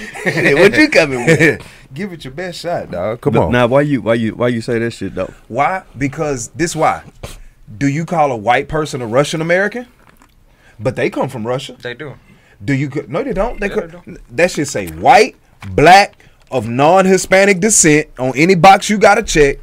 Shit, what you coming with? Give it your best shot, dog. Come But on. Now, why you why you why you say that shit though? Why? Because this why. Do you call a white person a Russian American? But they come from Russia. They do. Do you? co- No, they don't. They Yeah, co- they that should say white, black, of non-Hispanic descent on any box you got to check.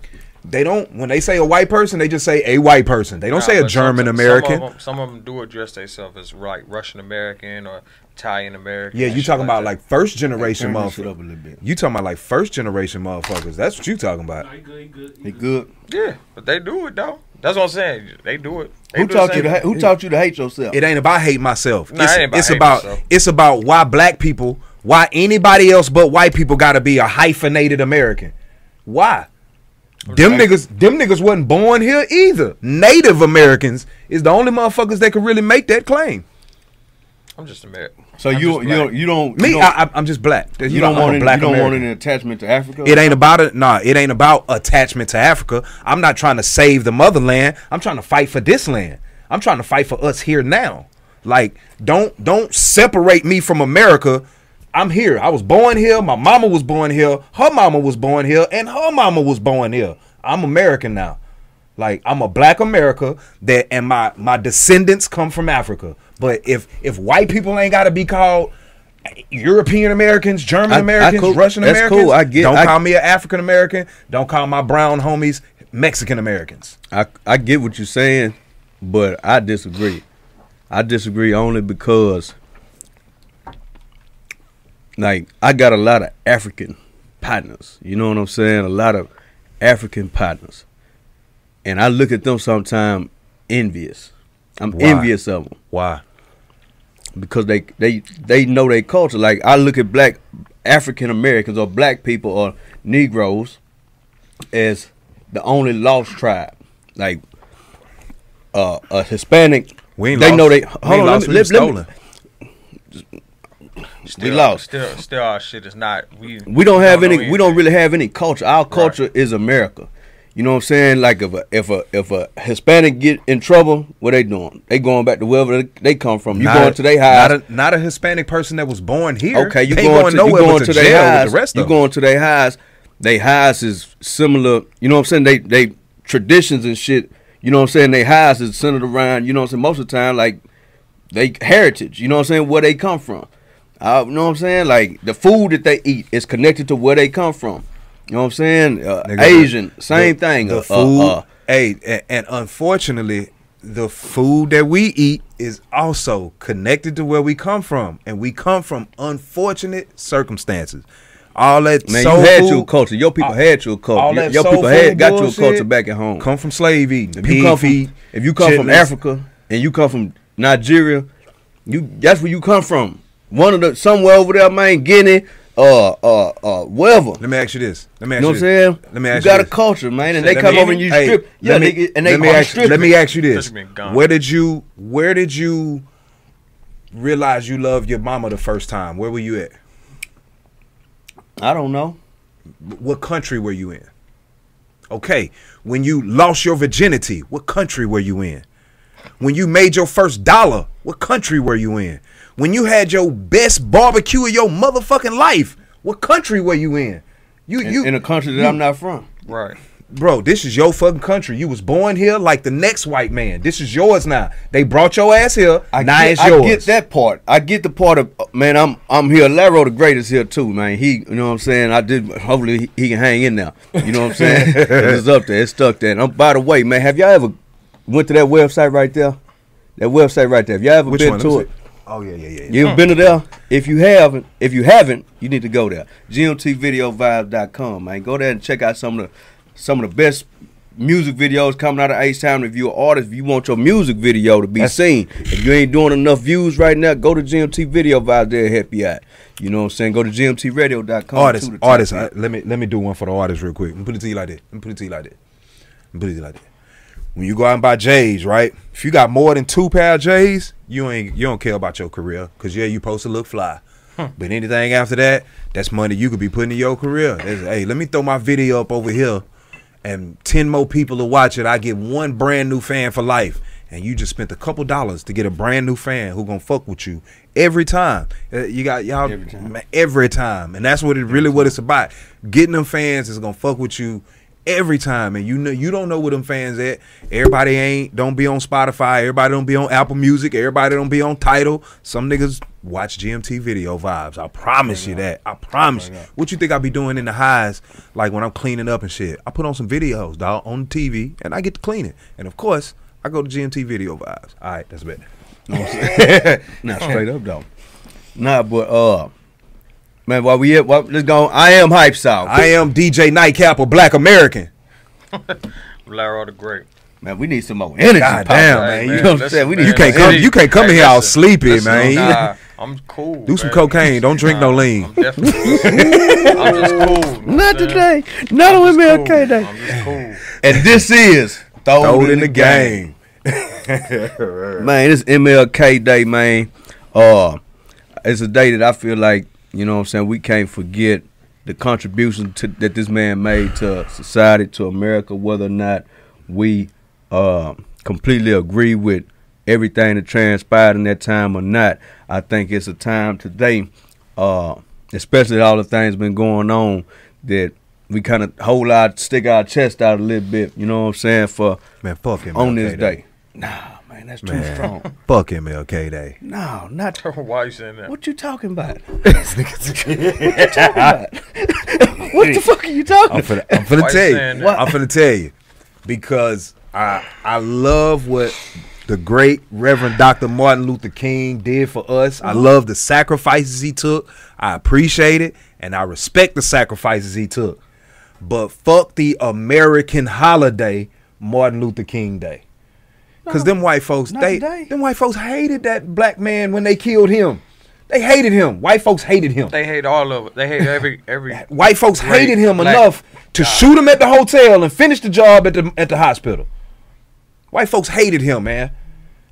They don't. When they say a white person, they just say a white person. They don't Nah, say a but some- German some American. of them- Some of them do address themselves as like Russian American or Italian American. yeah, you shit talking about that. like first generation Turn motherfuckers. up a little bit. You talking about like first generation motherfuckers. That's what you talking about. No, he good, he good. He good. Yeah, but they do it though. That's what I'm saying. They do it. They Who do taught you to? ha- thing. Who taught you to hate yourself? It ain't about hate myself. Nah, it's it ain't about it's hating about myself. it's about why black people, why anybody else but white people got to be a hyphenated American. Why? Them Okay. niggas, them niggas wasn't born here either. Native Americans is the only motherfuckers that could really make that claim. I'm just American. so I'm you you black. don't you don't Me, you don't, I, I, I'm just black. you don't I'm a want any, black you don't want American. any attachment to Africa. It ain't about it. Nah, it ain't about attachment to Africa. I'm not trying to save the motherland. I'm trying to fight for this land. I'm trying to fight for us here now. Like, don't don't separate me from America. I'm here. I was born here. My mama was born here. Her mama was born here, and her mama was born here. I'm American now. Like I'm a black America that and my my descendants come from Africa. But if if white people ain't gotta be called European Americans, German Americans, cool- Russian that's Americans, cool. I get- don't I- call me an African American. Don't call my brown homies Mexican Americans. I I get what you're saying, but I disagree. I disagree only because like I got a lot of African partners. You know what I'm saying? A lot of African partners. And I look at them sometimes envious. I'm Why? envious of them Why? Because they they they know their culture. Like I look at black African Americans or black people or Negroes as the only lost tribe. Like uh, a Hispanic, We ain't they lost. know they. We Hold ain't on, lost, let me, we let, let me- stolen. Still, lost. Still, still, our shit is not. We we don't have any. We don't really have any culture. Our culture is America. You know what I'm saying? Like if a if a if a Hispanic get in trouble, what they doing? They going back to wherever they, they come from. You Not going a- to their house? Not a, not a Hispanic person that was born here. Okay, you ain't going, to, you going to to their jail with the rest You going to their highs. They highs is similar. You know what I'm saying? They they traditions and shit. You know what I'm saying? They highs is centered around. You know what I'm saying? Most of the time, like they heritage. You know what I'm saying? Where they come from. Uh, you know what I'm saying? Like the food that they eat is connected to where they come from. You know what I'm saying? Uh, Asian, same the- thing. The Uh, food, uh, uh, hey, a- and unfortunately, the food that we eat is also connected to where we come from, and we come from unfortunate circumstances. All that man, soul you had food, your culture. Your people all- had your culture. Your, that your people had got your culture back at home. come from slave eating. If you come from feet, if you come from. Africa and you come from Nigeria, you that's where you come from. One of the somewhere over there, man, Guinea, uh, uh, uh, wherever. Let me ask you this. Let me You ask know you what I'm this. saying? Let me you ask got you a culture, man, and they Let come me- over and you Hey, strip. Yeah, let me, they, and they let me ask, strip. let me ask you this: Should've been gone. Where did you Where did you realize you loved your mama the first time? Where were you at? I don't know. What country were you in? Okay, when you lost your virginity, what country were you in? When you made your first dollar, what country were you in? When you had your best barbecue of your motherfucking life, what country were you in? You In, you in a country that you- I'm not from. Right. bro, this is your fucking country. You was born here like the next white man. This is yours now. They brought your ass here. I now get, it's I get that part. I get the part of man. I'm I'm here. Laro the greatest here too, man. He, you know what I'm saying. I did. Hopefully he, he can hang in there. You know what I'm saying. 'Cause it's up there. It's stuck there. And um, by the way, man, have y'all ever went to that website right there? That website right there. Have y'all ever Which been one? to Let me it? See. Oh yeah, yeah, yeah. yeah. You ever been to there? If you haven't, if you haven't, you need to go there. GMTVideoVibes.com, man. Go there and check out some of the some of the best music videos coming out of H Town. If you're an artist, if you want your music video to be That's- seen, if you ain't doing enough views right now, go to GMT Video Vibes. They'll help you out. You know what I'm saying? Go to GMTRadio.com. artists, too to artists. tap uh, let me let me do one for the artists real quick. Let me put it to you like that. Let me put it to you like that. Let me put it to you like that. When you go out and buy J's, right? If you got more than two pair of J's, you ain't you don't care about your career because yeah, you supposed to look fly. But anything after that, that's money you could be putting in your career. That's, hey, let me throw my video up over here, and ten more people to watch it. I get one brand new fan for life, and you just spent a couple dollars to get a brand new fan who gonna fuck with you every time. Uh, you got y'all Every time. every time, and that's what it really what it's about. Getting them fans is gonna fuck with you every time, and you know you don't know where them fans at. Everybody ain't don't be on Spotify. Everybody don't be on Apple Music. Everybody don't be on Tidal. Some niggas watch GMT Video Vibes. I promise you that. I promise. you. What you think I be doing in the highs, like when I'm cleaning up and shit? I put on some videos, dog, on the TV, and I get to clean it. And of course, I go to GMT Video Vibes. All right, that's better. Nah, straight up though. Nah, but uh, man, while we at, while, let's go. I am hype South. I am DJ Nitekap, a Black American. Larry the Great. man, we need some more energy. God pop damn, up. man, You you- know what I'm saying? We need You can't come. energy. You can't come in Hey, here all sleepy, listen, man. Nah, I'm cool. Do some man. cocaine. Don't drink no lean. I'm definitely. I'm just cool. Not today. Not I'm on just MLK cool. Day. I'm just cool. And this is throw, Throwed in the game. man. It's MLK Day, man. Uh, it's a day that I feel like you know what I'm saying we can't forget the contribution to, that this man made to society, to America, whether or not we uh, completely agree with everything that transpired in that time or not. I think it's a time today, uh, especially all the things been going on, that we kind of hold our stick our chest out a little bit. You know what I'm saying for Man, fuck him. on this day. Nah, man, that's too Man. strong. Fuck MLK Day. No, not. Why you saying that? What you talking about? what you talking about? what the fuck are you talking I'm about? finna, I'm finna Why you tell you. saying? I'm finna tell you because I I love what the great Reverend Dr. Martin Luther King did for us. I uh-huh. love the sacrifices he took. I appreciate it and I respect the sacrifices he took. But fuck the American holiday, Martin Luther King Day. Cause them white folks, not they today. them white folks hated that black man when they killed him. They hated him. White folks hated him. They hate all of it. They hate every every. White folks hated him black enough to guy. shoot him at the hotel and finish the job at the at the hospital. White folks hated him, man.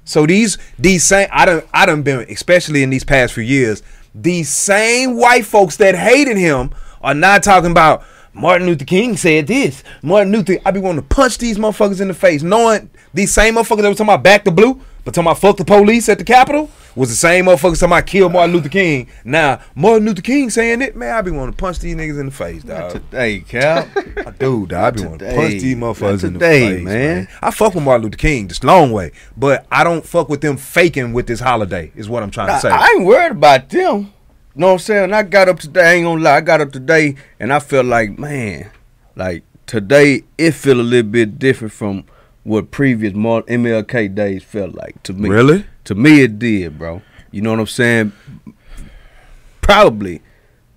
So these these same I don't I don't been especially in these past few years, these same white folks that hated him are not talking about Martin Luther King said this. Martin Luther, I be wanting to punch these motherfuckers in the face, knowing these same motherfuckers that was talking about back the blue, but talking about fuck the police at the Capitol, was the same motherfuckers talking about kill Martin Luther King. Now, Martin Luther King saying it, man, I be wanting to punch these niggas in the face, dog. Today, Cal. I do, dog. I be wanting to punch these Not motherfuckers in the face, man. man. I fuck with Martin Luther King, just long way, but I don't fuck with them faking with this holiday. Is what I'm trying to I, say. I ain't worried about them. Know what I'm saying? I got up today. I ain't gonna lie. I got up today, and I felt like, man, like today it feel a little bit different from what previous MLK days felt like to me. Really? To me, it did, bro. You know what I'm saying? Probably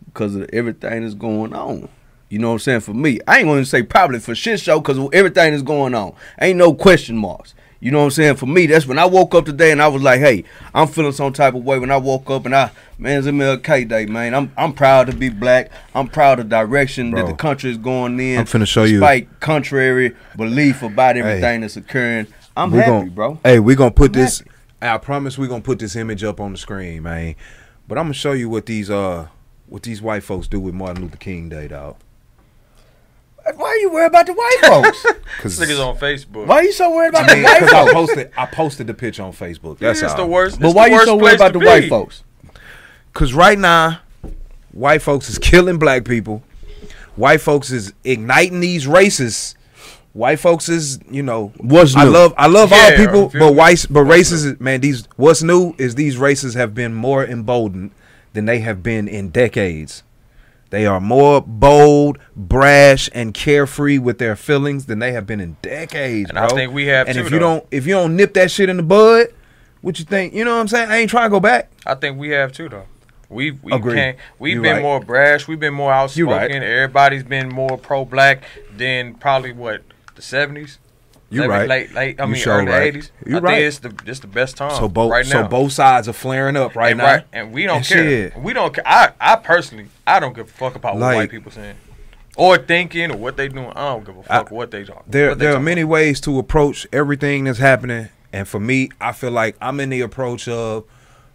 because of everything that's going on. You know what I'm saying? For me, I ain't gonna say probably for shit show because everything is going on. Ain't no question marks. You know what I'm saying? For me, that's when I woke up today and I was like, hey, I'm feeling some type of way when I woke up and I, man, it's a MLK Day, man. I'm I'm proud to be black. I'm proud of the direction that the country is going in. I'm finna show you- Despite contrary belief about everything that's occurring. I'm happy, gon- bro. Hey, we gonna put I'm this. I promise we gonna put this image up on the screen, man. But I'm gonna show you what these uh what these white folks do with Martin Luther King Day, dog. Why are you worried about the white folks? Cause, Niggas on Facebook. Why are you so worried about I the white white 'cause I folks? posted I posted the picture on Facebook. That's it's the worst. But it's why the you so worried about to the white folks? Cause right now, white folks is killing black people. White folks is igniting these races. White folks is, you know, What's new. I love I love all people, but me? whites but races is- man, these what's new is these races have been more emboldened than they have been in decades. They are more bold, brash, and carefree with their feelings than they have been in decades. And bro. I think we have. And too, if you though. don't, if you don't nip that shit in the bud, what you think? You know what I'm saying? I ain't trying to go back. I think we have too, though. We we Agreed. can't. We've You're been right. more brash. We've been more outspoken. Right. Everybody's been more pro black than probably what the '70s. You're right. Late, late, I you mean, sure early right. 80s. You're I right. Think it's the it's the best time. So both right so both sides are flaring up right and, now. Right, and we don't and care. Shit. We don't. Care. I I personally I don't give a fuck about like, what white people saying or thinking or what they doing. I don't give a fuck I, what they talk. There they there are many about. ways to approach everything that's happening, and for me, I feel like I'm in the approach of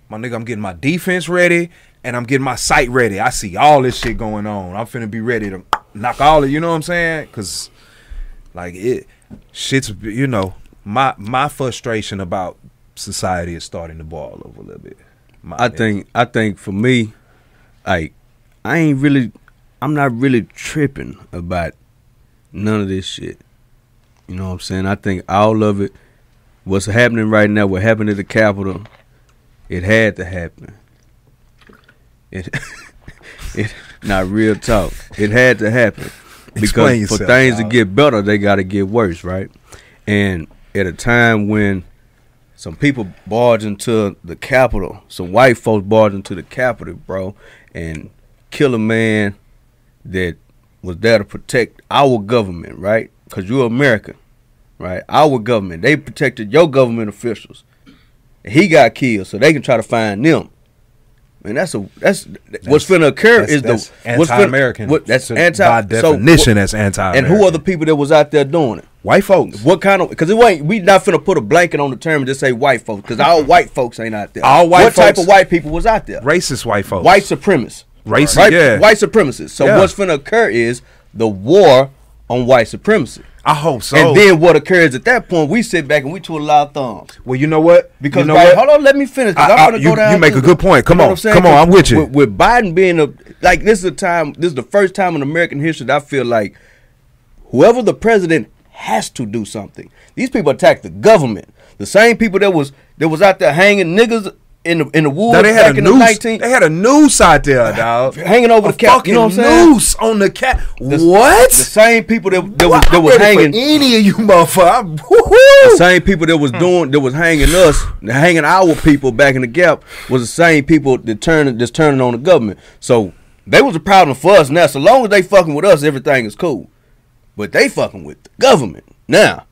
my nigga. I'm getting my defense ready and I'm getting my sight ready. I see all this shit going on. I'm finna be ready to knock all of you know what I'm saying? Cause like it shit's you know my my frustration about society is starting to boil over a little bit. My- I think I think for me, like I ain't really I'm not really tripping about none of this shit. You know what I'm saying? I think all of it what's happening right now, what happened at the Capitol, it had to happen. It it not real talk. It had to happen. Explain Because for yourself, things to uh, get better, they gotta get worse, right? And at a time when some people barge into the Capitol, some white folks barge into the Capitol, bro, and kill a man that was there to protect our government, right? Because you're American, right? Our government. They protected your government officials. He got killed, so they can try to find them. Man, that's a that's, what's finna occur That's, is that's the anti-American. What, that's So anti by so definition. what- that's anti. and who are the people that was out there doing it? white folks? What kind of? Because it ain't. We not finna put a blanket on the term and just say white folks. Because all white folks ain't out there. All white What type of white people was out there? Racist white folks. White supremacists. Racist, Right? yeah. White supremacists. So Yeah. what's finna occur is the war on white supremacy. I hope so. And then what occurs at that point? We sit back and we twiddle our thumbs. well, you know what? Because you know right, what? hold on, let me finish. I- I'm gonna you- go down. you make a the- good point. Come you know on. what I'm saying? Come on, I'm with you. With, with Biden being a like this is a time. This is the first time in American history that I feel like whoever the president has to do something. These people attack the government. The same people that was that was out there hanging niggas in the in the woods Now, they back had a in the noose. 19 They had a noose out there, dog. hanging over a the cap. fucking You know what I'm saying? noose on the cat. The- what? The same people that that Well, was, that I'm was ready for hanging. any of you motherfuckers. The same people that was hmm. doing that was hanging us, hanging our people back in the gap was the same people that turning that's turning on the government. So they was a problem for us. Now, so long as they fucking with us, everything is cool. But they fucking with the government. Now,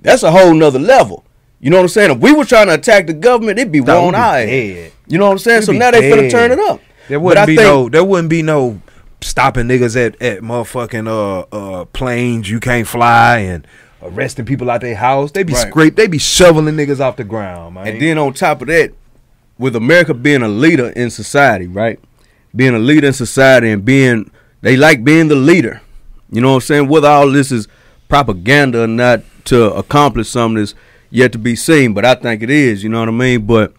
that's a whole nother level. You know what I'm saying? If we were trying to attack the government, it'd be wrong we'd eye. dead. You know what I'm saying? We'd So now they finna dead. turn it up. There wouldn't be no. There wouldn't be no stopping niggas at at motherfucking uh uh planes you can't fly and arresting people out their house. They be Right. scrape. They be shoveling niggas off the ground, man. And then on top of that, with America being a leader in society, right? Being a leader in society and being they like being the leader. You know what I'm saying? Whether all this is propaganda or not to accomplish something is yet to be seen, but I think it is, you know what I mean? But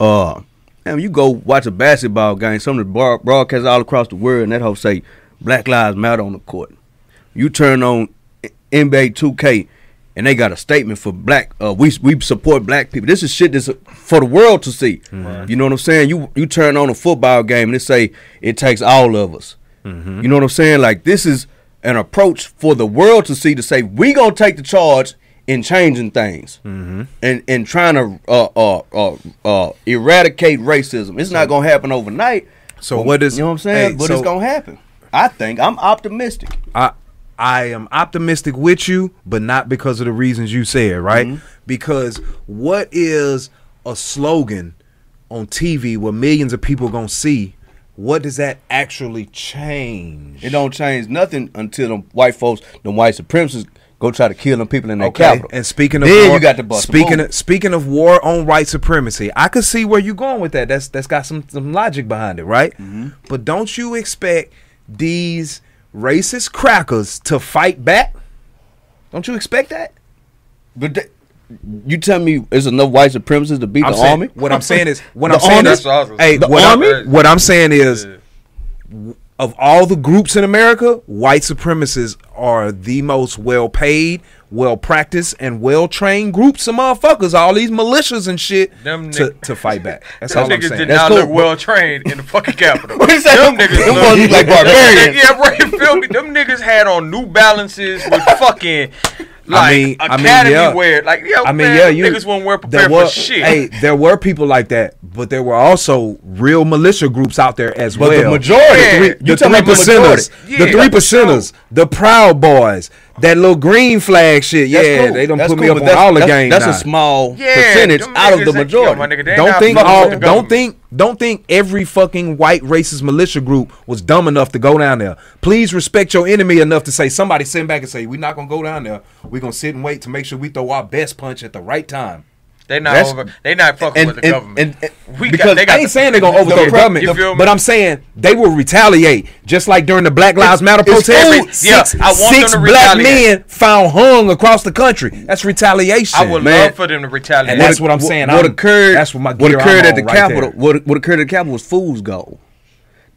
uh man, you go watch a basketball game, some of the broad- broadcasts all across the world, and that whole say Black Lives Matter on the court. You turn on NBA 2K and they got a statement for black uh we we support black people. This is shit that's for the world to see. You know what I'm saying? You you turn on a football game and they say it takes all of us. You know what I'm saying? Like this is an approach for the world to see to say we going to take the charge in changing things. And and trying to uh uh uh, uh eradicate racism. It's not going to happen overnight. So but- what is- You know what I'm saying? hey, but so- it's going to happen. I think I'm optimistic. I I am optimistic with you, but not because of the reasons you said, right? Mm-hmm. Because what is a slogan on TV where millions of people gonna see? What does that actually change? It don't change nothing until them white folks, them white supremacists, go try to kill them people in their Okay, capital. and speaking of Then war, you got the bust. speaking Boom. of, speaking of war on white supremacy, I could see where you're going with that. That's that's got some some logic behind it, right? Mm-hmm. But don't you expect these racist crackers to fight back? Don't you expect that? But th- you tell me, is enough white supremacists to beat I'm the saying, army? What I'm saying is, what The I'm saying army? is, what hey, the what, army? I'm, what I'm saying is, Yeah. Of all the groups in America, white supremacists are the most well paid, well practiced, and well trained groups of motherfuckers. All these militias and shit Them to, to fight back. That's all I'm niggas saying. did That's not cool, look well trained in the fucking capital. What is that? Them niggas Them look, like barbarians. Yeah, bro, you feel me? Them niggas had on New Balances with fucking like I mean- I mean, academy yeah. wear. Like, yo, I mean, man, yeah, them you niggas won't wear there prepared were, for shit. Hey, there were people like that, but there were also real militia groups out there as But well. the majority, Yeah. the the three, you three talking about the percenters, Yeah, the three percenters, the Proud Boys, that little green flag shit. That's Yeah, cool. they don't That's put me up but on that's- all the that's. That's a small yeah, percentage out of the majority. Yo, nigga, don't think all the don't think don't think every fucking white racist militia group was dumb enough to go down there. Please respect your enemy enough to say somebody sitting back and say we're not gonna go down there. We're gonna sit and wait to make sure we throw our best punch at the right time. They not That's- over. They not fucking and- with the and- government. and- and- we because got, they I got ain't saying they're gonna overthrow the pre- government, you feel me? but I'm saying they will retaliate, just like during the Black Lives Matter protest. food. Six, Yeah, I want six them to black retaliate. men found hung across the country. That's retaliation. I would Man. love for them to retaliate. And that's what I'm saying. What I'm- occurred? that's what my what gear occurred I'm at the on right Capitol. there. what what occurred at the Capitol was fool's gold.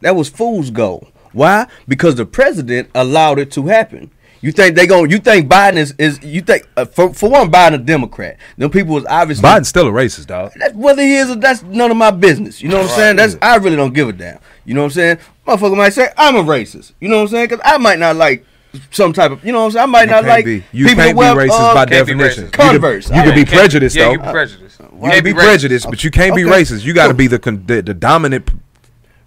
That was fool's gold. Why? Because the president allowed it to happen. You think they going You think Biden is is? You think uh, for for one, Biden a Democrat. Them people was obviously Biden's still a racist, dog. That's whether he is or that's none of my business. You know what I'm saying? That's I really don't give a damn. You know what I'm saying? Motherfucker might say I'm a racist. You know what I'm saying? Because I might not like some type of. You know what I'm saying? I might You not like be. You people can't be racist uh, by definition. racist. You could- Converse. You could be Can't- prejudiced yeah, though. you be prejudiced. You Can't be prejudiced, but you can't be racist. You got to be the, con- the the dominant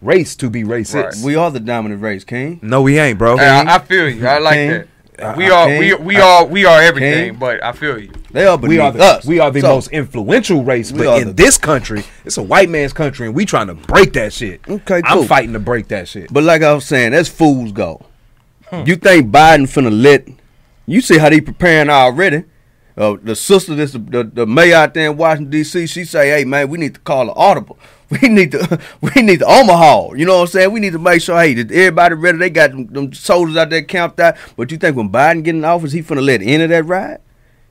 race to be racist. Right. We are the dominant race, King. No, we ain't, bro. Hey, I, I feel you. I like King. that. We are King. we we are we are everything, King. but I feel you. They are beneath we are the, us. we are the So, most influential race, but in the- this country, it's a white man's country, and we trying to break that shit. Okay, I'm fighting to break that shit. But like I was saying, that's fool's go. Hmm. You think Biden finna let? You see how they preparing already? Uh, the sister, that's the, the mayor out there in Washington D.C. She say, "Hey man, we need to call an audible. We need to we need to Omaha. You know what I'm saying? We need to make sure, hey, everybody ready. They got them, them soldiers out there camped out. But you think when Biden get in office, he finna let in of that ride?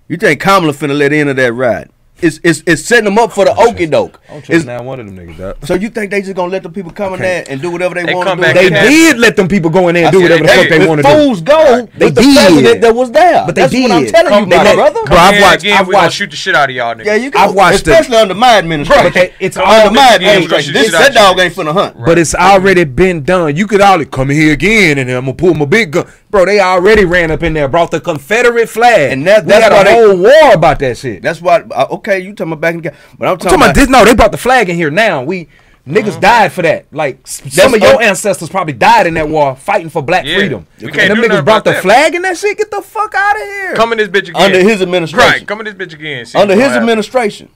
You think Kamala finna let in of that ride? It's it's it's setting them up for the okey doke. I don't now one of them niggas, dog. So you think they just gonna let the people come in there and do whatever they, They want to do? They did let them people go in there and I do said whatever the fuck they did. want to do. fools go They with the did. president that was there. But they That's what I'm telling Come you, they my let- brother. Bro, I've watched- again. I've watched- shoot the shit out of y'all niggas. Yeah, you go. I've watched especially under my administration. But it's under my again, we gonna administration. This that dog ain't finna hunt. But it's already been done. You could all come here again, and I'm gonna pull my big gun, bro. They already ran up in there, brought the Confederate flag, And that- we that's had why a they- whole war about that shit. That's why. uh, Okay, you talking about back in the but I'm I'm talking, talking about this. No, they brought the flag in here now. We Mm-hmm. niggas died for that. Like s- some That's of your ancestors probably died in that war fighting for black Yeah. freedom. We And can't them do niggas brought the that. flag in that shit. Get the fuck out of here. Come in this bitch again. under his administration. Right. Come in this bitch again. See Under his gonna administration.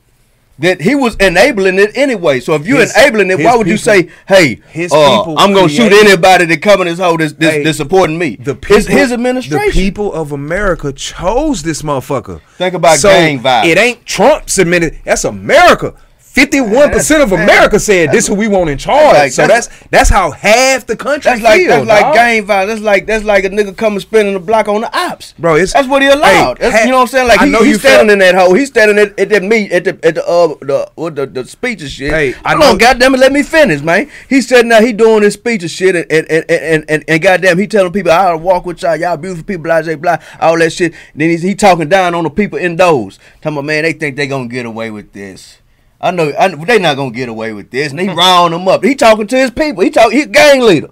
That he was enabling it anyway. So if you're His- enabling it, why would you say, "Hey, his uh, people I'm gonna shoot anybody that come in this hole that's, that's, Hey, that's supporting me"? The people, it's his administration. The people of America chose this motherfucker. Think about so gang violence. It ain't Trump submitted. That's America. Fifty-one percent of Man, America said this who we want in charge. like- so that's- that's that's how half the country That's like feel, that's like gang violence. That's like that's like a nigga coming spinning the block on the ops. Bro, it's- that's what he allowed. Hey, That's- ha- you know what I'm saying? Like I he, know he's standing felt- in that hole. He's standing at, at that meet at the at the uh the what the, the speech and shit. Hey, I Hold know- on, goddamn it, let me finish, man. He's sitting there, he doing his speech and shit, and and and and, and, and goddamn, he telling people I'll walk with y'all, y'all beautiful people, blah blah blah, all that shit. Then he's he talking down on the people indoors. Talking about man, they think they gonna get away with this. I know, I they not gonna get away with this, and he round them up. He talking to his people. He talk, he gang leader.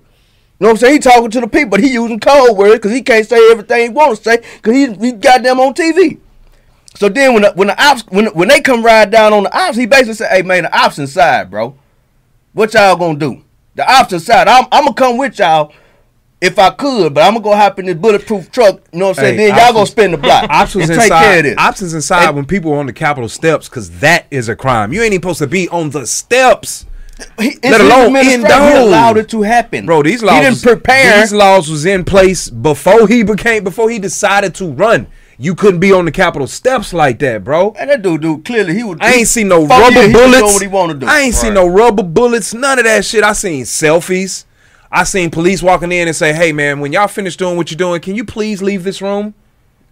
You know what I'm saying? He talking to the people, but he using code words because he can't say everything he want to say because he, he got them on TV. So then when the, when the ops when when they come ride down on the ops, he basically say, "Hey man, the ops inside, bro. What y'all gonna do? The ops inside. I'm, I'm gonna come with y'all if I could, but I'm gonna go hop in this bulletproof truck. You know what I'm saying? Hey, then y'all ops gonna was- spin the block Options was and take care of inside. this. Ops is inside And- when people were on the Capitol steps because that is a crime. You ain't even supposed to be on the steps. He, Let alone administration. indoors. He allowed it to happen, Bro, these laws He didn't prepare. These laws was in place before he became before he decided to run. You couldn't be on the Capitol steps like that, bro. and that dude, dude, clearly he would. I ain't seen no rubber yeah, he was bullets. doing what he want to do. I ain't seen no rubber bullets. None of that shit. I seen selfies. I seen police walking in and say, "Hey man, when y'all finish doing what you're doing, can you please leave this room?"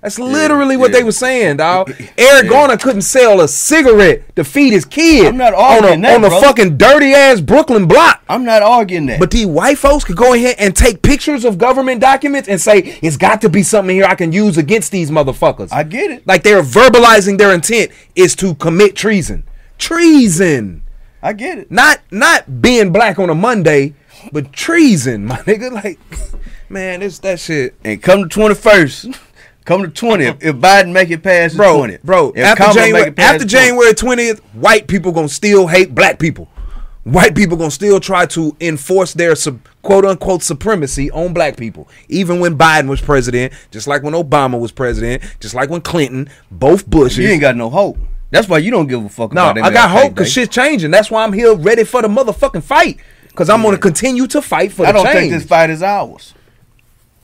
That's literally what yeah. they were saying, dog. Eric Garner couldn't sell a cigarette to feed his kid I'm not on a, arguing that, on a fucking dirty ass Brooklyn block. I'm not arguing that. But these white folks could go ahead and take pictures of government documents and say, it's got to be something here I can use against these motherfuckers. I get it. Like they're verbalizing their intent is to commit treason. Treason. I get it. Not not being black on a Monday, but treason, my nigga. Like, man, it's that shit. And come to 21st, come to 20th. if Biden make it past the Bro, 20th, bro, if after Kamala January, after January 20th, white people gonna still hate black people. White people gonna still try to enforce their sub, quote unquote supremacy on black people. Even when Biden was president, just like when Obama was president, just like when Clinton, both Bushes. you ain't got no hope. That's why you don't give a fuck no, about I got hope because shit's changing. That's why I'm here ready for the motherfucking fight. Cause I'm gonna continue to fight for the I don't change. think this fight is ours.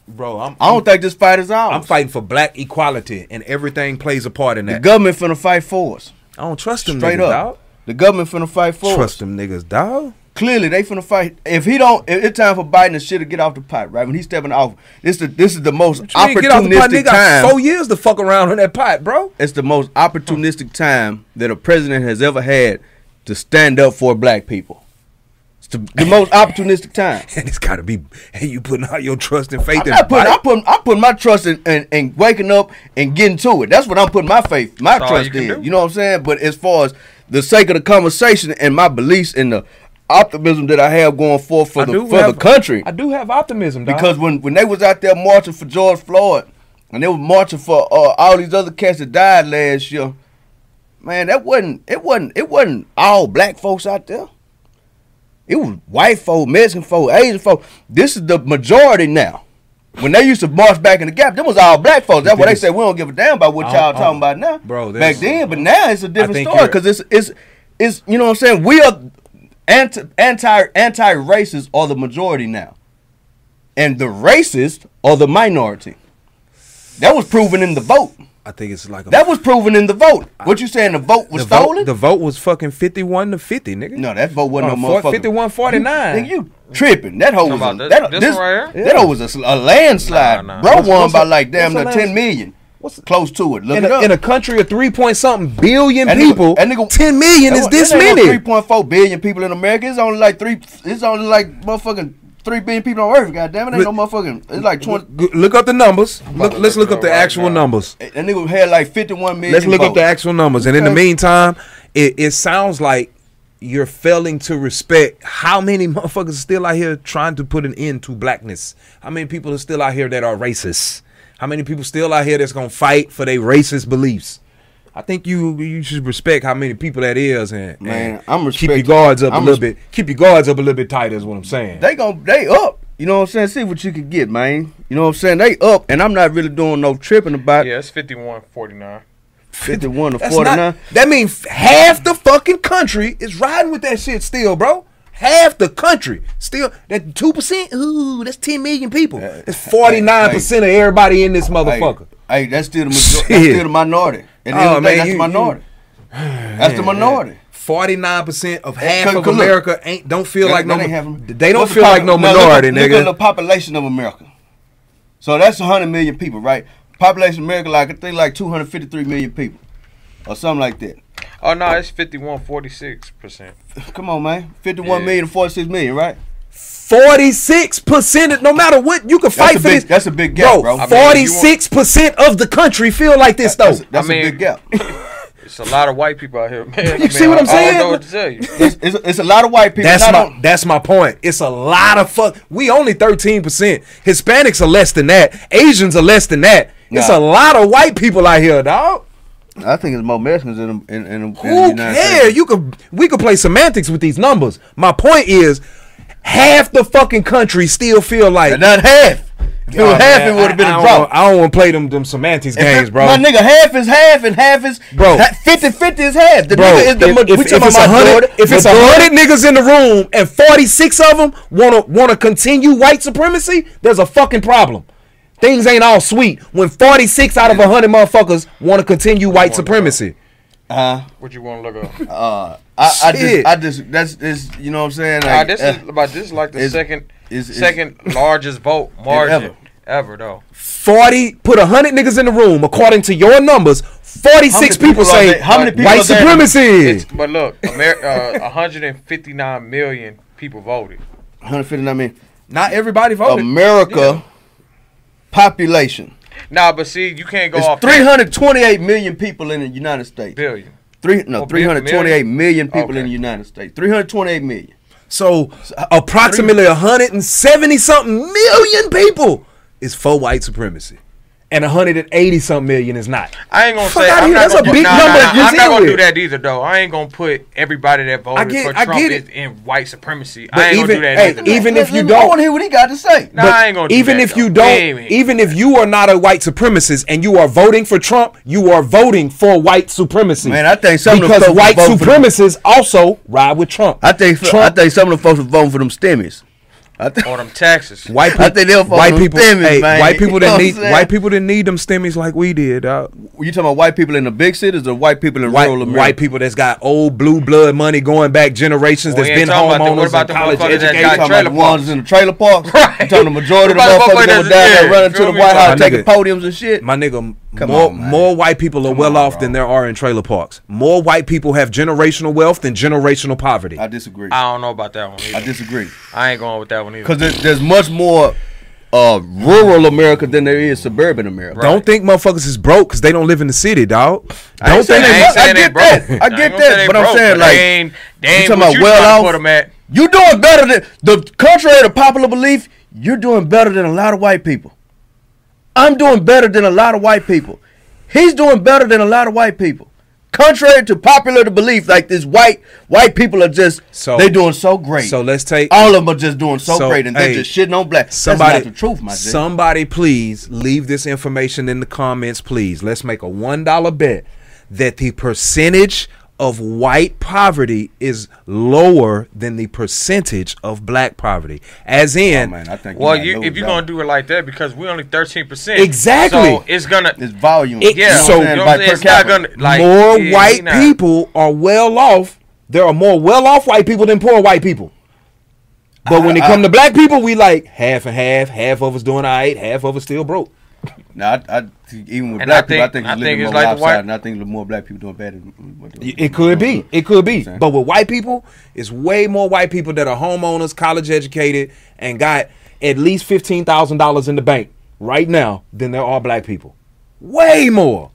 Bro, I'm, I don't think this fight is ours. I'm fighting for black equality, and everything plays a part in that. The that. government finna fight for us. I don't trust them Straight niggas, up. dog. The government finna fight for us. Trust us. them niggas, dog. Clearly, they finna fight. If he don't, if it's time for Biden to shit to get off the pot, right? When he's stepping off, this the this is the most What you mean, get off the pot, opportunistic nigga? Got time. four years to fuck around on that pot, bro. It's the most opportunistic time that a president has ever had to stand up for black people. The, the most opportunistic time. And it's gotta be. And you putting all your trust and faith I'm in not putting, I'm putting, I'm putting my trust in, in, in waking up and getting to it. That's what I'm putting my faith, my That's trust you in. do. You know what I'm saying? But as far as the sake of the conversation and my beliefs and the optimism that I have going forth for I the for have- the country, I do have optimism, dog. because when when they was out there marching for George Floyd, and they were marching for uh, all these other cats that died last year, man, that wasn't it wasn't it wasn't all black folks out there. It was white folk, Mexican folk, Asian folk. This is the majority now. When they used to march back in the gap, them was all black folks. That's why they say we don't give a damn about what y'all talking about now. Bro, back then, but now it's a different story because it's it's it's you know what I'm saying. We are anti anti anti racists are the majority now, and the racists are the minority. That was proven in the vote. I think it's like a, That was proven in the vote. What you saying? The vote was the vote, stolen? the vote was fucking fifty-one to fifty, nigga. no, that vote wasn't Uh, no four- motherfucker. 51, 49. Nigga, you tripping? That hoe was a, about that, this- this, this right here? That hoe was a, a landslide. Nah, nah. Bro What's- won what's by a- like damn what's near a ten. What's a- close to it? Look in it a, up. in a country of three point something billion That people, that nigga- ten million is this Three many. three point four billion people in America. It's only like three. It's only like motherfucking three billion people on Earth. God damn it, ain't no motherfucking. It's like twenty. Look up the numbers. Look, let's look look up the right actual now. numbers. That nigga had like fifty one million. Let's look up the actual numbers. And in the meantime, it, it sounds like you're failing to respect how many motherfuckers are still out here trying to put an end to blackness. How many people are still out here that are racist? How many people still out here that's gonna fight for their racist beliefs? I think you you should respect how many people that is and, Man, and I'm keep your guards up I'm a little res- bit. Keep your guards up a little bit tighter is what I'm saying. They gon' they up. You know what I'm saying? See what you can get, man. You know what I'm saying? They up, and I'm not really doing no tripping about Yeah, it's 51 49. 51 to 49. not, that means half the fucking country is riding with that shit still, bro. Half the country still that two percent. Ooh, that's ten million people. It's forty nine percent of everybody in this motherfucker. Hey, hey, that's still the majority. Shit. That's still the minority. At the Oh, end of day, man, that's you- the minority. that's the minority. Forty nine percent of half Cause- of cause look, America ain't don't feel like no. that ain't having- They don't What's the feel like popu- no now, minority, look, at- Look at the population of America. So that's 100 million people, right? Population of America, like I think, like 253 million people, or something like that. Oh, no, it's 51 46%. Come on, man. 51 Yeah. million to 46 million, right? Forty six percent. No matter what, you can fight a for big- this. that's a big gap, bro. I mean, if want- Forty six percent of the country feel like this though. That's, that's I mean- a big gap. It's a lot of white people out here, man. You see what I'm I, I saying? don't know what to tell you. it's, it's, it's a lot of white people. That's my on- that's my point. It's a lot of fuck. We only thirteen percent. Hispanics are less than that. Asians are less than that. It's a lot of white people out here, dog. I think it's more Mexicans in the, in, in, in the Who United cares? States. You could we could play semantics with these numbers. My point is, half the fucking country still feel like. And not half. If it was Oh, half, man, it would have been I- a I don't draw. wanna- I don't want to play them them semantics games, bro. My nigga, half is half and half is Bro. 50 50 is half. The Bro, nigga is the if, ma- if, we if talking it's a hundred, if it's a hundred niggas in the room and forty six of them wanna wanna continue white supremacy, there's a fucking problem. Things ain't all sweet when forty six out of hundred motherfuckers wanna continue white supremacy. Uh, What you want to look up? uh, I, I just, I just, that's, this, you know what I'm saying? Nah, this uh, is about this is like the it's- second it's- it's- second largest vote margin ever. ever. though. Forty put hundred niggas in the room according to your numbers. Forty six people people are say there? How many people white supremacy. It's, but look, Amer- uh, 159 million people voted. 159 million. Not everybody voted. America population. Nah, but see, you can't go It's off 328 million people in the United States. billion. Three, no, Oh, 328 million people in the United States. 328 million. So approximately 170 something million people is for white supremacy. And 180 something million is not. I ain't gonna Fuck say outta I'm here, not that's gonna a big nah, number nah, to I'm not gonna with. do that either, though. I ain't gonna put everybody that voted get- for I Trump get is in white supremacy. But I ain't even- gonna do that hey, either. even if you don't- I want to hear what he got to say. Nah, I ain't gonna do even that, if you don't, Wait a minute. even if you are not a white supremacist and you are voting for Trump, you are voting for white supremacy. Man, I think some of the folks white vote for the- supremacists also ride with Trump. I think Trump, I think some of the folks are voting for them stimmies. I think, or them taxes. White I people, think they'll fuck white them people, stimmies, hey, man. white people You know didn't need saying? white people didn't need them stimmies like we did. Dog. you talking about white people in the big cities or white people in White, rural America? white people that's got old blue blood money going back generations We that's ain't been talking about the- what about and the college education. that got talking about the ones in the trailer park. Right. You talking the majority of the What motherfuckers that motherfuckers was down there running to the? White House taking podiums and shit? My nigga, Come more on, more white people are Come well on, off bro. than there are in trailer parks. More white people have generational wealth than generational poverty. I disagree. I don't know about that one. I disagree. I ain't going with that one either. Because there's, there's much more uh, rural America than there is suburban America. Right. Don't think motherfuckers is broke because they don't live in the city, dog. I Don't ain't think they they. broke. I saying they get broke. that. I get gonna that, say they but I'm saying, but like, they ain't, they you ain't talking about you well trying to off? put 'em at. You doing better than the contrary to popular belief. You're doing better than a lot of white people. I'm doing better than a lot of white people. He's doing better than a lot of white people. Contrary to popular belief, like this white white people are just So- they doing so great. So let's take all of them are just doing so, So, great, and hey, they just shitting on black. somebody. That's not the truth, my somebody, please leave this information in the comments, please. Let's make a one dollar bet that the percentage of white poverty is lower than the percentage of black poverty. As Oh, in, man, I think Well, you, if you're that gonna do it like that, because we're only 13 percent. Exactly. So it's gonna. it's volume. It- yeah. so- you saying? know By what I'm saying? per not capita. gonna like more yeah, white he people are well off. There are more well off white people than poor white people. But when it I- come to black people, we like half and half. Half of us doing all right, half of us still broke. Now, I, I think even with And black I people, I think- think I it's a think little it's like the lopsided, white- and I think the more black people doing better. Than It could be. It could be. But with white people, it's way more white people that are homeowners, college educated, and got at least fifteen thousand dollars in the bank right now than there are black people. Way more.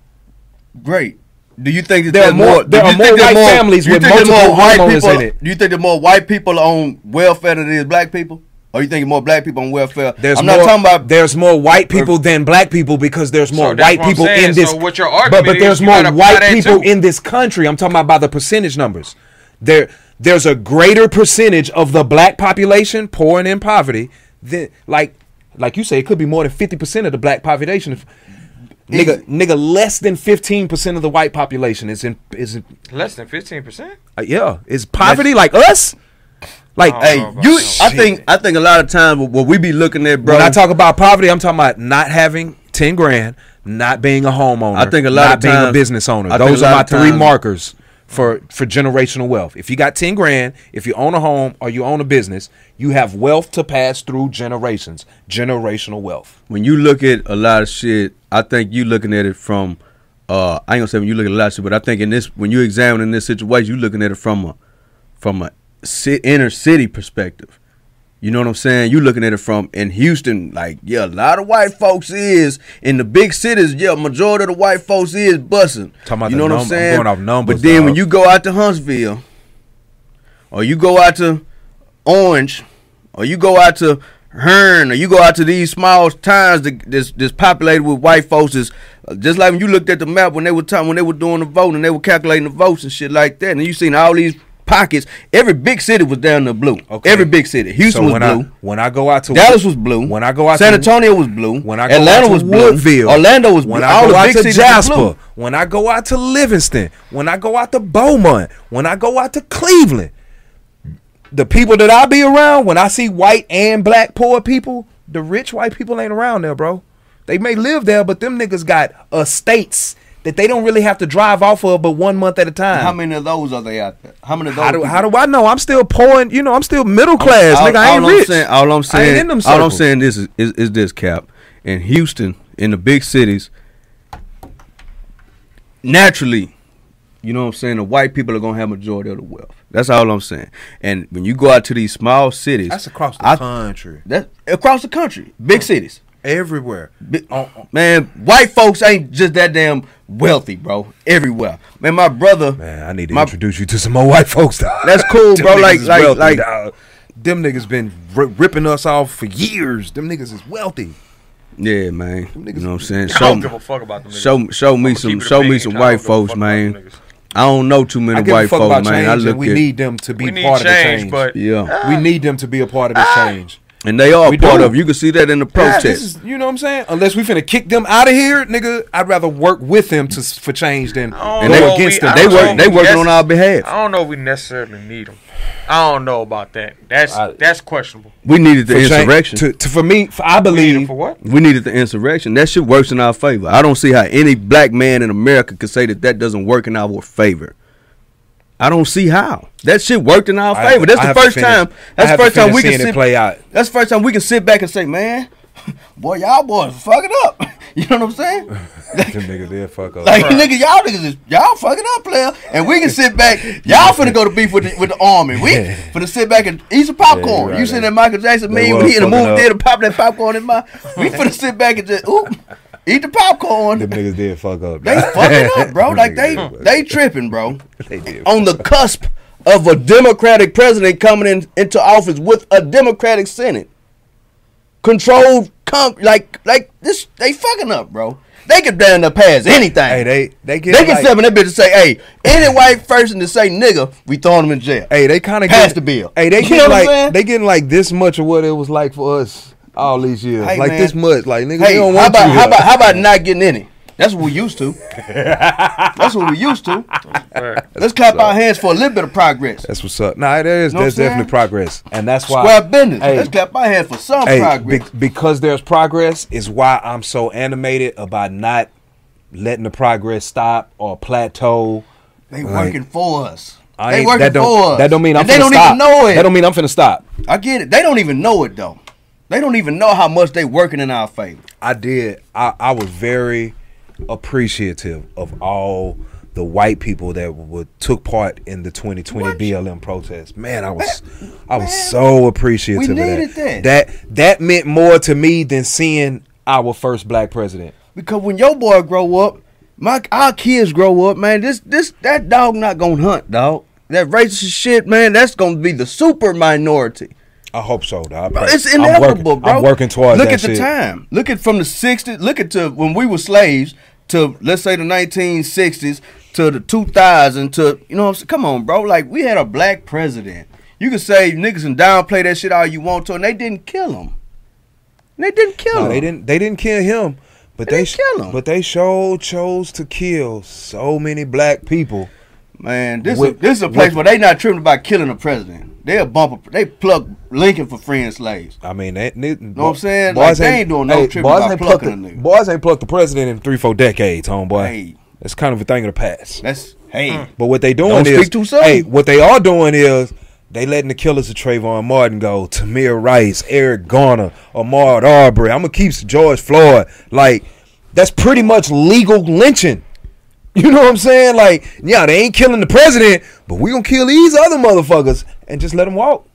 Great. Do you think that There are there's more- do there you are think more there's white families with multiple more white homeowners people, in it? Do you think there's more white people on welfare than there is black people? Or you thinking more black people on welfare? There's I'm more, not talking about there's more white people than black people because there's more that's white people in this. So what your but argument but is, there's you more white people too. in this country. I'm talking about by the percentage numbers. There there's a greater percentage of the black population poor and in poverty than like like you say it could be more than 50% of the black population. If, nigga nigga less than 15% of the white population is in is in, less than 15 percent. uh, yeah, is poverty like us? Like Hey, you. that. I think I think a lot of times what what we be looking at, bro. When I talk about poverty, I'm talking about not having ten grand, not being a homeowner. I think a lot not of being a business owner. I Those are my three times- markers for for generational wealth. If you got ten grand, if you own a home or you own a business, you have wealth to pass through generations. Generational wealth. when you look at a lot of shit, I think you looking at it from. Uh, I ain't gonna say when you look at a lot of shit, but I think in this when you examining this situation, you looking at it from a from a ci- inner city perspective. You know what I'm saying? You looking at it from in Houston, like yeah, a lot of white folks is in the big cities. Yeah, majority of the white folks is bussing. Talking about you know what I'm saying? going off numbers, But then when you go out to Huntsville, or you go out to Orange, or you go out to Hearne, or you go out to these small towns that that's, that's populated with white folks, is just like when you looked at the map when they were time when they were doing the voting, and they were calculating the votes and shit like that, and you seen all these pockets. Every big city was down the blue. Okay. Every big city. Houston so was when blue. I when I go out to Dallas was blue. When I go out to San to- Antonio was blue. When I go Atlanta out to was blue. Woodville, Orlando was blue. When All I go out to Jasper, blue. when I go out to Livingston, when I go out to Beaumont, when I go out to Cleveland, the people that I be around, when I see white and black poor people, the rich white people ain't around there, bro. They may live there, but them niggas got estates that they don't really have to drive off of, but one month at a time. How many of those are they out there? How many of those? How do, people- how do I know? I'm still poor, you know, I'm still middle class, all, nigga. I ain't all rich. I'm saying, all I'm I ain't saying, in them all I'm saying this is, is is this cap in Houston in the big cities. Naturally, you know what I'm saying. The white people are gonna have majority of the wealth. That's all I'm saying. And when you go out to these small cities, That's across the I- country, That across the country, big cities. Everywhere. Oh, oh. Man, white folks ain't just that damn wealthy, bro. Everywhere, man. My brother, Man, I need to My- introduce you to some more white folks. Dog. That's cool, bro. Like- like- wealthy, like- dog. them niggas been ri- ripping us off for years. Them niggas is wealthy. yeah, man. You niggas- know what I'm saying? I don't give a fuck about them. niggas. show show me some keep it a show me some white folks, fuck about them man. I don't know too many I give white a fuck folks, about man. change, I and look we at need them to be We need part of the change, change. but yeah. we need them to be a part of this ah. change. And they are We part do. of. You can see that in the Yeah, protest. this is, you know what I'm saying? Unless we finna kick them out of here, nigga, I'd rather work with them to for change than and don't they know against we- them. They don't work. They working on our behalf. I don't know if we necessarily need them. I don't know about that. That's I- that's questionable. We needed the For change- insurrection. To, to for me, for, I Need 'em believe for what? we needed the insurrection. That shit works in our favor. I don't see how any black man in America could say that that doesn't work in our favor. I don't see how that shit worked in our I favor. to- That's I the first time. That's the first time we can seeing it sit, play out. That's the first time we can sit back and say, man, boy, y'all boys fuck it up. You know what I'm saying? them niggas did fuck up. Like nigga, y'all niggas is y'all fucking up, player. And we can sit back. Y'all finna go to beef with the, with the army. We finna sit back and eat some popcorn. Yeah, you right, you seen they- that Michael Jackson they meme when he in the movie up. theater pop that popcorn in my. We finna sit back and just oop, eat the popcorn. them niggas did fuck up. They fucking up, bro. Like they they tripping, bro. They did On the cusp of a Democratic president coming in into office with a Democratic Senate, controlled, com- like like this. They fucking up, bro. They can damn near pass anything. Hey, they they get They can like, step in that bitch and say, "Hey, any white person to say nigga, we throwing them in jail." Hey, they kind of Pass get the bill. Hey, they You get know what I'm like they getting like this much of what it was like for us all these years. Hey, like man. this much. Like nigga, Hey, we don't how want about you how about how about not getting any? That's what we used to. That's what we used to. Let's clap our hands for a little bit of progress. That's what's up. Nah, there is Know what there's definitely progress, and that's why Square business. Hey, Let's clap our hands for some hey, progress. be- because there's progress is why I'm so animated about not letting the progress stop or plateau. they like, working for us. I they ain't- working that don't, for us. That don't mean I'm And they finna don't stop. even know it. That don't mean I'm finna stop. I get it. They don't even know it though. They don't even know how much they working in our favor. I did. I, I was very appreciative of all the white people that would took part in the 2020 What? BLM protest. Man, I was I was so appreciative of that. that. That that meant more to me than seeing our first black president. Because when your boy grow up, my our kids grow up, man. This this that dog not gonna hunt, dog. That racist shit, man. That's gonna be the super minority. I hope so, dog. Bro, it's I'm inevitable, working, bro. I'm working towards Look at the shit. time. Look at from the '60s. Look at to when we were slaves to let's say the 1960s to the 2000 to you know what I'm saying. Come on, bro. Like we had a black president. You can say niggas and downplay that shit all you want to, and they didn't kill him. They didn't kill No, him. they didn't. They didn't kill him, but They they, kill him. But they sure chose to kill so many black people. Man, this With- is, this is a place with- where they not tripping about killing a president. They'll bump. A, they plug Lincoln for freeing slaves. I mean, that know what I'm saying? Like, they ain't doing no tripping boys about ain't plucking plucked a the, nigga. Boys ain't plucked the president in three, four decades, homeboy. Hey. That's kind of a thing of the past. That's hey. Mm. But what they doing Don't is, speak too soon. hey, what they are doing is they letting the killers of Trayvon Martin go. Tamir Rice, Eric Garner, Ahmaud Arbery. I'm gonna keep George Floyd. Like that's pretty much legal lynching. You know what I'm saying? Like, yeah, they ain't killing the president, but we gonna kill these other motherfuckers and just let them walk.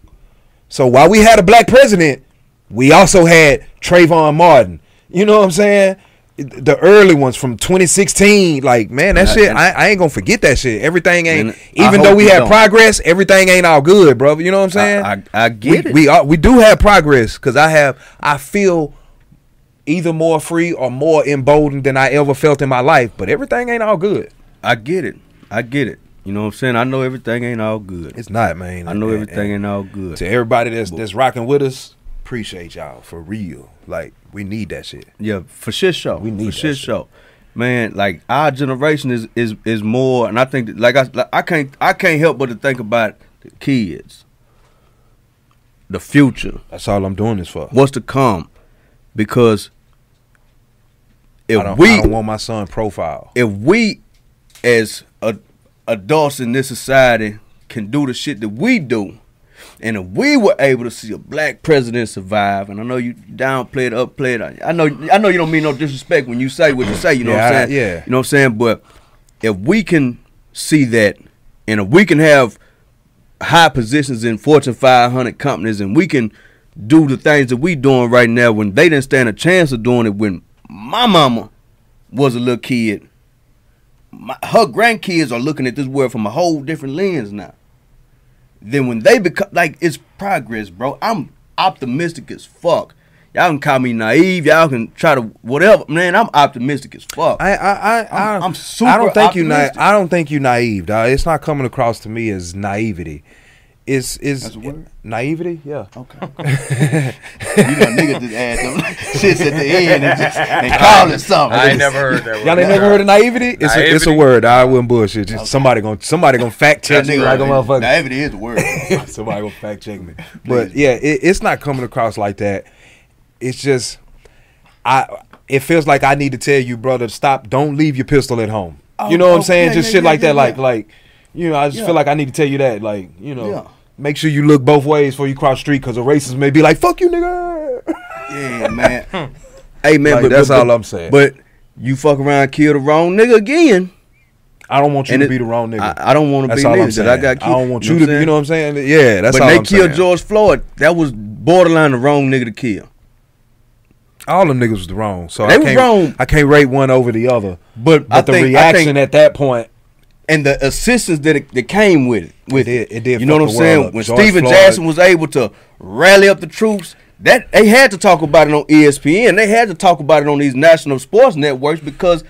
So while we had a black president, we also had Trayvon Martin. You know what I'm saying? The early ones from 2016, like man, that And shit, I, I ain't gonna forget that shit. Everything ain't, even though we had don't. progress, everything ain't all good, bro. You know what I'm saying? I, I, I get we, it. We are, we do have progress because I have I feel either more free or more emboldened than I ever felt in my life. But everything ain't all good. I get it. I get it. You know what I'm saying? I know everything ain't all good. It's not, man. I know And- everything and ain't all good. To everybody that's that's rocking with us, appreciate y'all for real. Like we need that shit. Yeah, for shit show. We need for that shit shit. show. Man, like our generation is is is more, and I think that, like I like, I can't I can't help but to think about the kids, the future, That's all I'm doing this for. what's to come, because if I don't, we I don't want my son profile. if we as adults in this society can do the shit that we do, and if we were able to see a black president survive, and I know you downplay it, upplay it, I know I know you don't mean no disrespect when you say what you say, you know what I'm Yeah, I- saying? yeah. You know what I'm saying? But if we can see that, and if we can have high positions in Fortune 500 companies, and we can do the things that we doing right now when they didn't stand a chance of doing it when my mama was a little kid my, her grandkids are looking at this world from a whole different lens now. Then when they become like it's progress, bro. I'm optimistic as fuck. Y'all can call me naive. Y'all can try to whatever. Man, I'm optimistic as fuck. I I I I, I'm- I'm super I don't think you na- optimistic. I don't think you naive, dog. It's not coming across to me as naivety. Is is That's a word? naivety. Yeah. Okay. you know, niggas just add them shits at the end and just and call it something. I ain't never heard that. Word. Y'all ain't never heard of naivety? It's a it's a word. I wouldn't bullshit. Just somebody gonna somebody gonna fact check That me like a motherfucker. Naivety is the word. Somebody gonna fact check me. But yeah, it, it's not coming across like that. It's just I it feels like I need to tell you, brother, stop, don't leave your pistol at home. Oh, you know what oh, I'm saying? yeah, just yeah, shit yeah, like yeah, that. Like like you know, I just Yeah. feel like I need to tell you that. Like, you know, Yeah. Make sure you look both ways before you cross street because a racist may be like, fuck you, nigga. yeah, man. Hmm. Hey man, Like, but that's but- all I'm saying. But you fuck around, and kill the wrong nigga again. I don't want you And to it- be the wrong nigga. I, I don't want to that's be all nigga I'm that. I got. I don't want you, know to what be, I'm you know what I'm saying? Yeah, that's But all they I'm killed saying. George Floyd. That was borderline the wrong nigga to kill. All them niggas was the wrong. So They I can't, wrong. I can't rate one over the other. But, But I the think, I reaction think, at that point, and the assistance that it, that came with it, with It did- it did You know what I'm saying? up. When George Stephen Floyd- Jackson was able to rally up the troops, that they had to talk about it on ESPN. They had to talk about it on these national sports networks because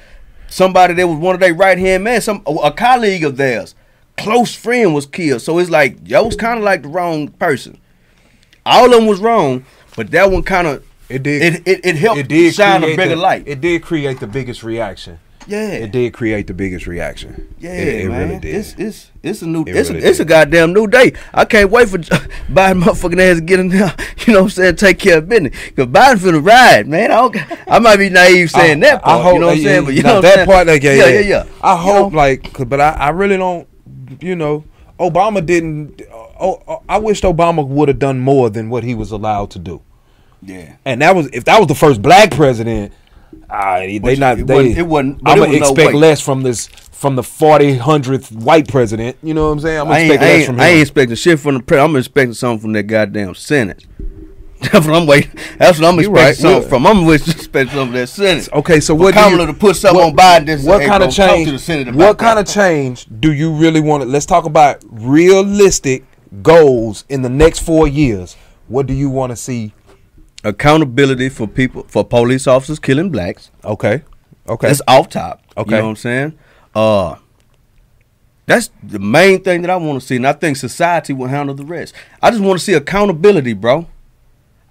somebody that was one of their right hand man, some a, a colleague of theirs, close friend was killed. So it's like that was kind of like the wrong person. All of them was wrong, but that one kind of It did. It it, it helped it did shine a bigger the, light. It did create the biggest reaction. Yeah, It did create the biggest reaction. Yeah, it, it man. really did. It's it's it's a new It it's really a, it's a goddamn new day. I can't wait for Biden motherfucking ass to get in there. You know what I'm saying? Take care of business. Cause Biden finna ride, man. I don't, I might be naive saying that part. you know what I'm saying? But you know that I'm part, saying? like, yeah, yeah, yeah, yeah. I You hope, know? like, 'cause- but I, I really don't. You know, Obama didn't. Uh, oh, oh, I wished Obama would have done more than what he was allowed to do. Yeah. And that was if that was the first black president. Uh, they not it they. wasn't- it wasn't- I'm gonna was expect way. less from this from the forty hundredth white president. You know what I'm saying? I'm gonna I ain't, expect less from him. I ain't expecting shit from the president. I'm expecting something from that goddamn Senate. That's what I'm waiting. That's what I'm expecting right. something Yeah. from. I'm expecting something from that Senate. Okay, so what do Kamala to put something on Biden this- What kind of change? the Senate about What kind of change do you really want to? Let's talk about realistic goals in the next four years. What do you want to see? Accountability for people for police officers killing blacks. Okay, okay, That's off top. Okay. You know what I'm saying? Uh that's the main thing that I want to see, and I think society will handle the rest. I just want to see accountability, bro.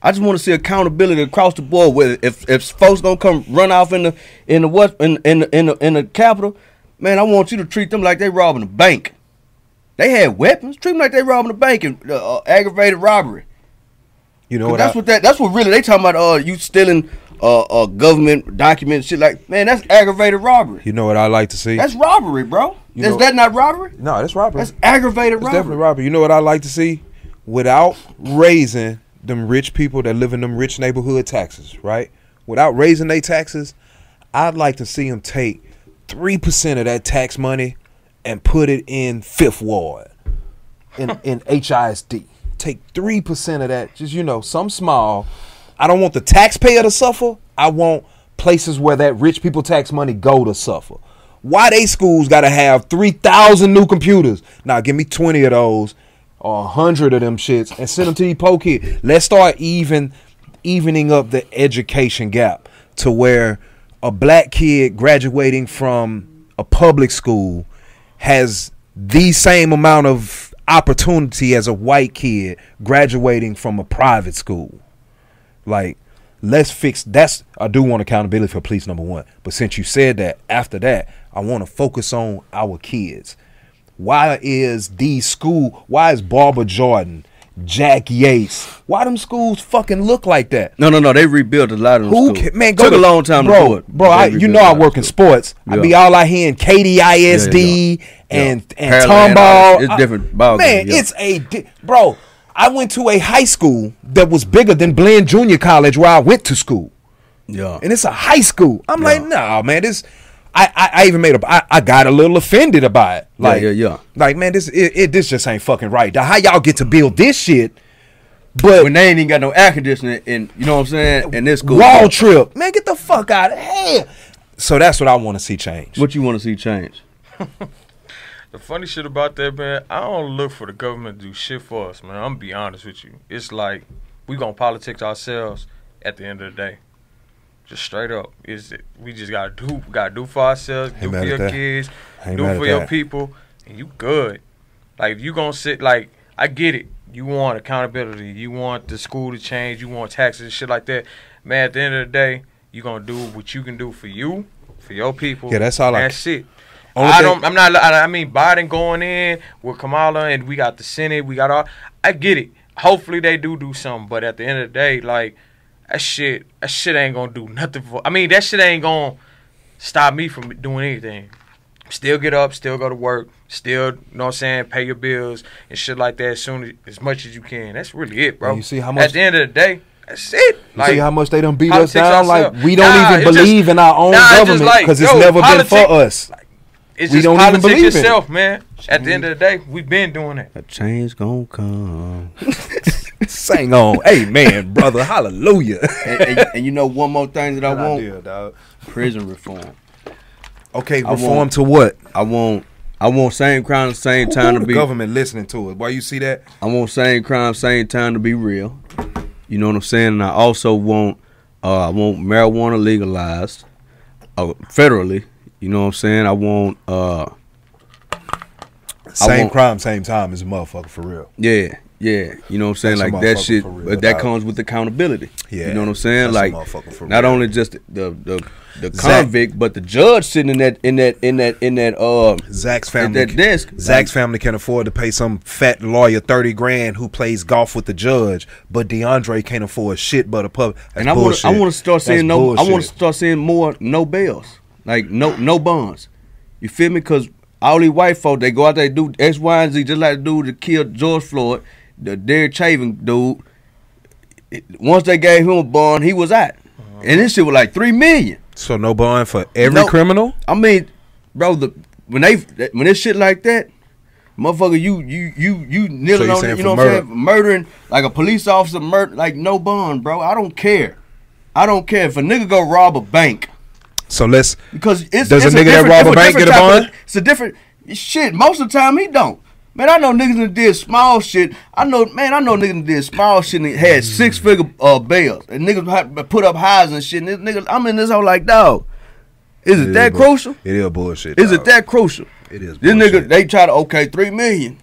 I just want to see accountability across the board. Whether if if folks gonna come run off in the in the what in in the, in the in the capital, man, I want you to treat them like they robbing a bank. They had weapons. Treat them like they robbing a bank and uh, uh, aggravated robbery. You know what? that's I, what that. That's what really they talking about. Uh, you stealing uh, uh government documents, shit like man. That's aggravated robbery. you know what I like to see? That's robbery, bro. You Is know- that not robbery? no, that's robbery. That's aggravated It's robbery. definitely robbery. You know what I like to see? Without raising them rich people that live in them rich neighborhood taxes, right? Without raising their taxes, I'd like to see them take three percent of that tax money and put it in Fifth Ward, in in HISD. Take three percent of that, just you know, some small. I don't want the taxpayer to suffer. I want places where that rich people tax money go to suffer. Why they schools got to have three thousand new computers? Now give me twenty of those or a hundred of them shits and send them to these poor kids. Let's start even evening up the education gap to where a black kid graduating from a public school has the same amount of opportunity as a white kid graduating from a private school. Like, let's fix that's I do want accountability for police number one. But since you said that, after that, I want to focus on our kids. Why is these school why is Barbara Jordan, Jack Yates, why them schools fucking look like that? No, no, no. They rebuilt a lot of them Who can, man? Go Took to, a long time bro, to do it. bro. I, you know I work in sports. I be all out here in Katy ISD Yeah, yeah. and Yeah. and tomball. it's I- different ball Man, game, yeah. it's a di- bro. I went to a high school that was bigger than Blinn Junior College where I went to school, Yeah. and it's a high school. I'm like, Yeah. nah, man, this. I, I, I even made a. I, I got a little offended about it. Like, yeah, yeah. yeah. Like, man, this it, it this just ain't fucking right. How y'all get to build this shit? But when they ain't even got no air conditioning in, you know what I'm saying? In this school. Wall trip. Man, get the fuck out of here. So that's what I want to see change. What you want to see change? The funny shit about that, man, I don't look for the government to do shit for us, man. I'm gonna be honest with you. It's like we gonna politics ourselves at the end of the day. Just straight up, is it? We just gotta do, gotta do for ourselves, Ain't do for your that. kids, Ain't do for your that. people, and you good. Like if you gonna sit, like I get it. You want accountability. You want the school to change. You want taxes and shit like that. Man, at the end of the day, you gonna do what you can do for you, for your people. Yeah, that's all I- That's it. Only I don't. I'm not. I I mean, Biden going in with Kamala, and we got the Senate. We got all. I get it. Hopefully, they do do something. But at the end of the day, like that shit. That shit ain't gonna do nothing for. I mean, that shit ain't gonna stop me from doing anything. Still get up, still go to work, still, you know what I'm saying, pay your bills and shit like that as soon as, as much as you can. That's really it, bro. And you see how much- At the end of the day, that's it. You see how much they done beat us politics down? Like we don't Nah, even it's just- believe in our own nah, it's just government like, because it's yo, never been for politic- us. it's we just don't even politics believe in it. itself, man. At the end of the day, we've been doing it. A change gonna come. Sing on, Amen, brother. Hallelujah. and, and- and you know one more thing that I Good want: idea, dog. prison reform. Okay, reform want- to what? I want I want same crime, same time Who to the be. government listening to it? Why you see that? I want same crime, same time to be real. You know what I'm saying? And I also want uh, I want marijuana legalized uh, federally. You know what I'm saying? I want uh Same want- crime, same time as a motherfucker for real. yeah, yeah. You know what I'm saying? That's like that shit but that comes with accountability. Yeah, You know what I'm saying? like not only just the the the Zach- convict, but the judge sitting in that in that in that in that uh Zach's family, that desk. Zach's family can afford to pay some fat lawyer thirty grand who plays golf with the judge, but DeAndre can't afford shit but a pub. That's and I want to I want to start seeing no I want to start seeing more no bails like no no bonds. You feel me? Because all these white folk they go out there do X Y and Z just like the dude that killed George Floyd, the Derek Chauvin dude. It- Once they gave him a bond, he was out, and this shit was like three million. So no bond for every No. criminal. I mean, bro, the when they when this shit like that, motherfucker, you you you you So kneeling you on it, you know what murder? I'm saying? Murdering like a police officer, murder like no bond, bro. I don't care. I don't care if a nigga go rob a bank So let's because it's Does a it's nigga that rob a bank different get a type of- bond? it's a different shit. Most of the time he don't. Man, I know niggas that did small shit. I know, man, I know niggas that did small shit and had six figure uh, bails. And niggas put up highs and shit. And this nigga, I'm in this whole like, dog, is it, that bull- crucial? It is bullshit. Is dog. it that crucial? It is. This bullshit. nigga, they try to okay three million,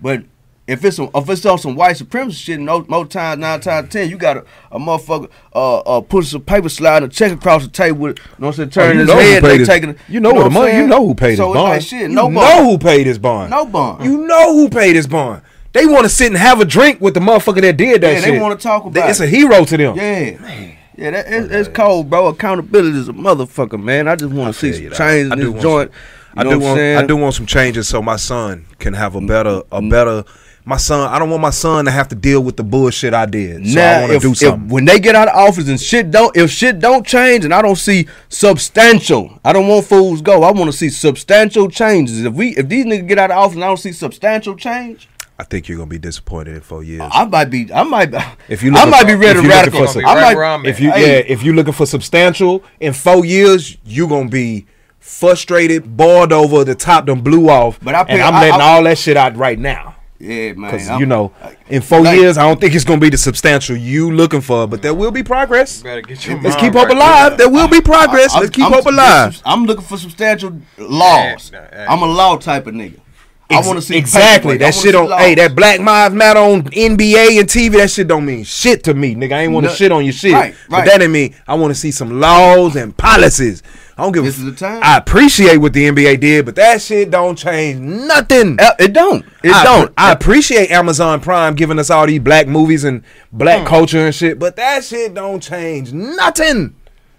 but if it's some, if it's on some white supremacist shit, no, more times nine times ten, you got a, a motherfucker uh uh push some paper slide and check across the table with, you know what I'm saying, turning Oh, you his head, they his- taking, You know, what the what money. You know who paid so his bond. like shit, you no bond, know who paid his bond. no bond. You know who paid his bond. They want to sit and have a drink with the motherfucker that did that Yeah, shit. they wanna talk They- about It's it. a hero to them. yeah. Yeah, that, it's, it's cold, bro. Accountability is a motherfucker, man. I just want to see you, some change in this joint. I You do want? I do want some changes so my son can have a better a better my son I don't want my son to have to deal with the bullshit I did. So I now, want to if, do if- when they get out of office and shit don't, if shit don't change, and I don't see substantial, I don't want fools go. I want to see substantial changes. If we, if these niggas get out of office and I don't see substantial change, I think you're gonna be disappointed in four years. I might be, I might, be, If you I might for- be ready if to you radical. for I Right might, if you Hey. yeah, if you're looking for substantial in four years, you're gonna be frustrated, bored over the top them blew off. But I and pick- I'm I- letting I- all that shit out right now. Yeah, man. Because you know, in four like- years, I don't think it's gonna be the substantial you looking for, but there will be progress. Better get your Let's keep hope right. alive. There will be progress. I'm- Let's keep I'm- hope alive. I'm looking for substantial laws. Yeah, yeah. I'm a law type of nigga. I want to see exactly paperwork. That shit on. laws. Hey, that Black Lives Matter on NBA and TV. That shit don't mean shit to me, nigga. I ain't want to No- shit on your shit. Right, But right. that ain't mean I want to see some laws and policies. I don't give. This a is the time. I appreciate what the NBA did, but that shit don't change nothing. It don't. It I, don't. I appreciate Amazon Prime giving us all these black movies and black Hmm. culture and shit, but that shit don't change nothing.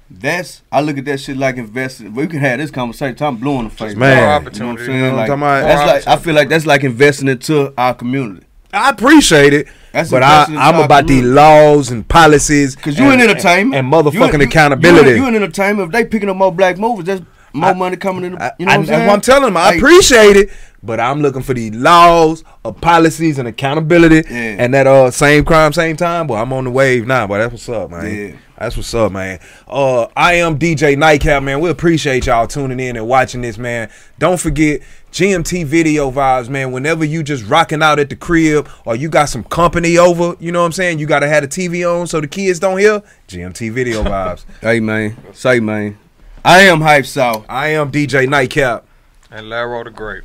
That's I look at that shit like investing. We can have this conversation. I'm blue in the face, Man. bro. You know what I'm saying? You know what I'm Like, that's like I feel like that's like investing into our community. I appreciate it, That's but I, I'm about these community. laws and policies. Cause you and, in entertainment and, motherfucking You you- accountability. You, in- you in entertainment. If they picking up more black movies, there's more I- money coming in. The, I, you know I, what I'm saying? I'm telling them. I Like, appreciate it, but I'm looking for the laws, of policies, and accountability, Yeah. and that uh same crime, same time. But I'm on the wave now. Boy, that's what's up, man. Yeah. That's what's up, man. Uh, I am DJ Nitekap, man. We appreciate y'all tuning in and watching this, man. Don't forget GMT Video Vibes, man. Whenever you just rocking out at the crib or you got some company over, you know what I'm saying? You gotta have the TV on so the kids don't hear. GMT Video Vibes. Hey man, say man, I am hype south. I am DJ Nitekap. And Laro the Great.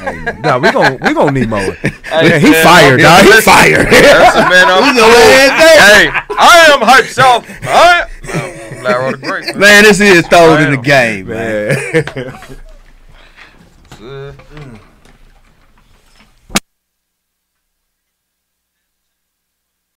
Nah, we gon' we gonna need more. Hey, he man, fired, dog. He fired. Listen, man, I'm gonna Hey, I am hype self. I am. Larry the Great. Man. Man, this is Throwed in the game, man. Man.